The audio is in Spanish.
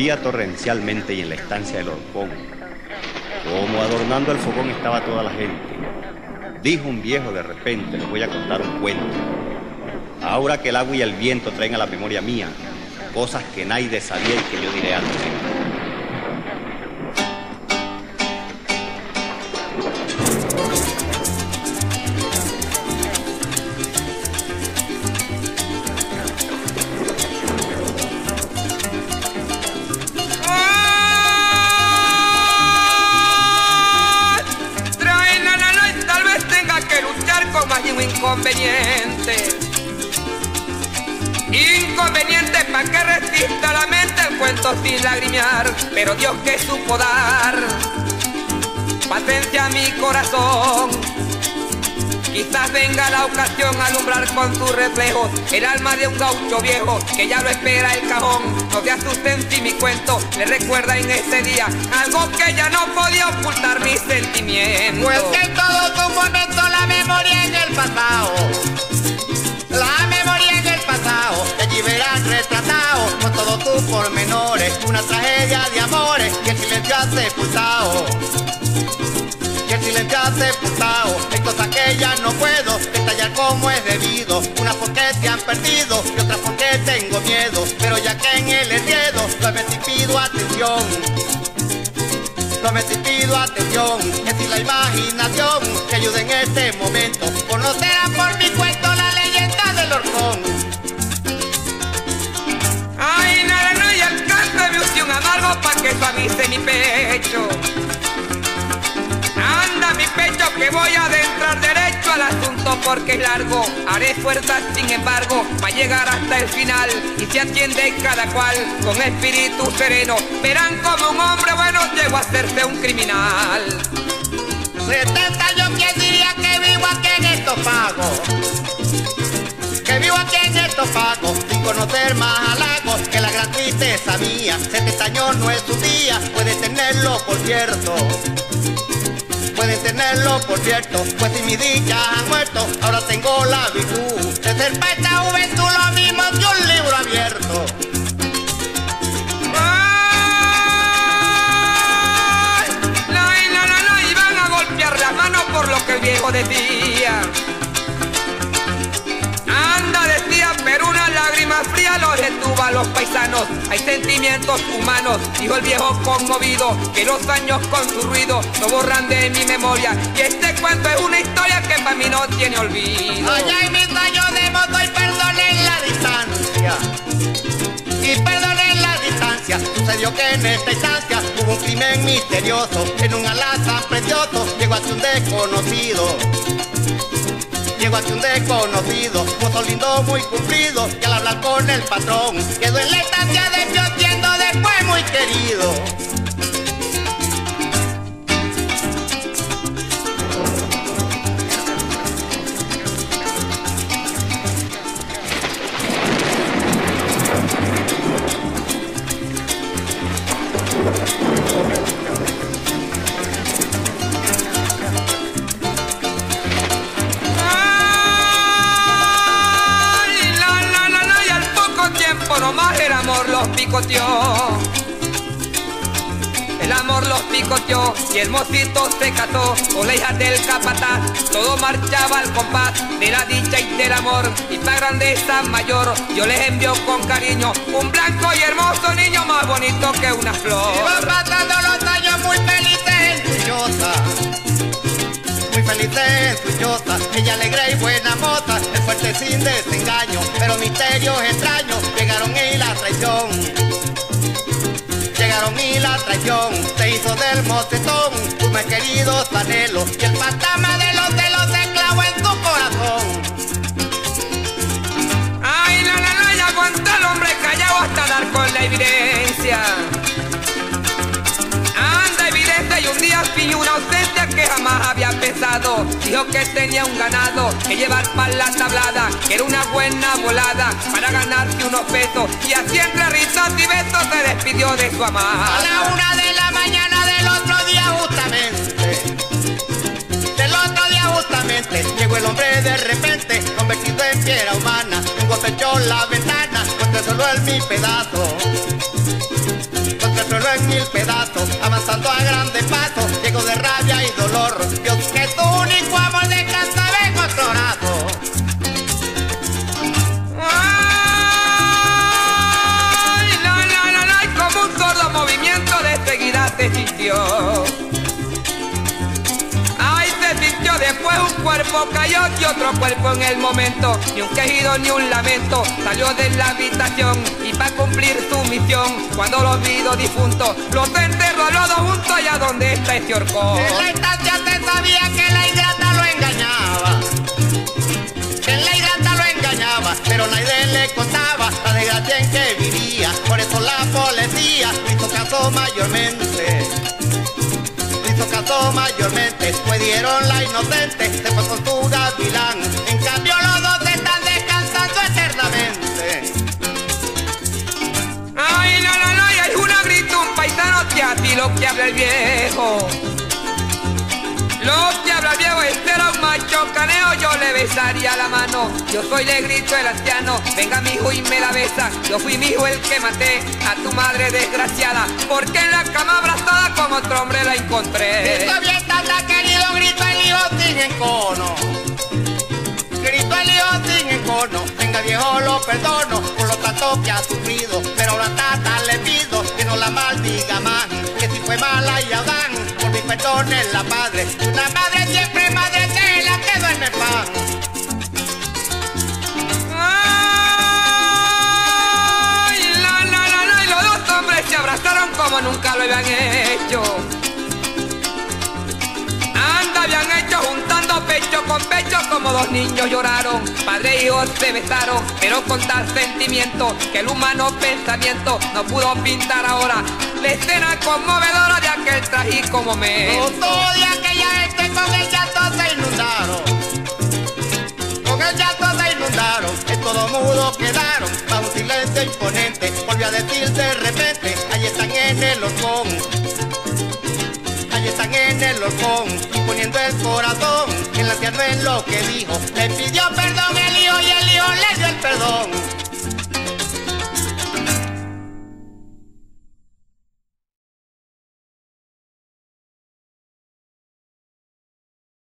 Torrencialmente y en la estancia del horcón, como adornando el fogón estaba toda la gente. Dijo un viejo de repente, le voy a contar un cuento. Ahora que el agua y el viento traen a la memoria mía cosas que nadie sabía y que yo diré antes. Inconveniente. Inconveniente para que resista la mente el cuento sin lagrimear, pero Dios que supo dar paciencia a mi corazón. Quizás venga la ocasión a alumbrar con su reflejo el alma de un gaucho viejo que ya lo espera el cajón. No te asusten si mi cuento le recuerda en ese día algo que ya no podía ocultar mis sentimientos. Pues tus pormenores, una tragedia de amores que el silencio ha sepultado. Que el silencio ha sepultado, hay cosas que ya no puedo detallar como es debido, unas porque se han perdido y otras porque tengo miedo, pero ya que en el enredo lo me pido atención. Lo me pido atención, que si la imaginación que ayude en este momento, por mi cuento la mi pecho. Anda mi pecho que voy a adentrar derecho al asunto porque es largo. Haré fuerzas sin embargo para llegar hasta el final y se atiende cada cual con espíritu sereno. Verán como un hombre bueno llegó a hacerse un criminal. 70 yo quien diría que vivo aquí en estos pagos. Que vivo aquí en estos pagos conocer más halagos que la gran tristeza mía. 70 años no es un día, puede tenerlo por cierto. Puede tenerlo por cierto, pues si mi dicha ha muerto, ahora tengo la virtud de ser para esta juventud lo mismo que un libro abierto. Ay, la, la, la, y a golpear las manos por lo que el viejo decía. A los paisanos. Hay sentimientos humanos, dijo el viejo conmovido, que los años con su ruido no borran de mi memoria. Y este cuento es una historia que para mí no tiene olvido. Allá en mis años de moto y perdón en la distancia. Y perdón en la distancia, sucedió que en esta instancia hubo un crimen misterioso. En un alaza precioso llegó hacia un desconocido. Llegó hacia un desconocido, mozo lindo muy cumplido, y al hablar con el patrón, quedó en la estancia de después muy querido. Amor los picoteó. El amor los picoteó y el mocito se casó con la hija del capataz. Todo marchaba al compás de la dicha y del amor. Y para grandeza mayor yo les envío con cariño un blanco y hermoso niño más bonito que una flor. Iban pasando los años muy felices en. Muy felices en. Ella alegre y buena moza. El fuerte sin desengaño. Pero misterios extraños llegaron la traición. Se hizo del mocetón. Un mes querido anhelo. Y el fantasma de los celos se clavó en tu corazón. Ay, la, la, la, y aguanta el hombre callado hasta dar con la evidencia. Anda, evidente, y un día fingió una ausencia que jamás había pensado. Dijo que tenía un ganado que llevar para la tablada, que era una buena volada para ganarse unos pesos. Y así risas y besos se despidió de su A amada. la una de la mañana del otro día justamente Del otro día justamente Llegó el hombre de repente Convertido en piedra humana Un echó la ventana solo el mi pedazo avanzando a grandes pasos, sintió. Ay, se sintió después un cuerpo cayó y otro cuerpo en el momento. Ni un quejido ni un lamento salió de la habitación y para cumplir su misión, cuando los vio difuntos, los enterró a los dos juntos allá donde está ese horcón. En la instancia se sabía que la ingrata lo engañaba. Que la ingrata lo engañaba, pero nadie le contaba la desgracia que dieron la inocente, fue con su gavilán. En cambio los dos están descansando eternamente. Ay, la, la, la, y hay una grita, un paisano que a ti lo que habla el viejo. Lo que habla el viejo, este era un macho caneo, yo le besaría la mano. Yo soy le grito el anciano, venga mi hijo y me la besa. Yo fui mi hijo el que maté a tu madre desgraciada, porque en la cama abrazada con otro hombre la encontré. Grito bien tata querido, grito el hijo sin encono. Grito el hijo sin encono, venga viejo lo perdono por lo tanto que ha sufrido, pero ahora tata le pido que no la maldiga más, que si fue mala y Adán, por mi perdón es la madre, una madre siempre nunca lo habían hecho. Anda, habían hecho juntando pecho con pecho como dos niños lloraron. Padre e hijo se besaron, pero con tal sentimiento que el humano pensamiento no pudo pintar ahora la escena conmovedora de aquel trágico momento. Todo de aquella gente con el llanto se inundaron. Con el llanto se inundaron, en todo mudo quedaron, bajo un silencio imponente. Volvió a decir horcón. Ahí están en el y poniendo el corazón, el anciano en lo que dijo, le pidió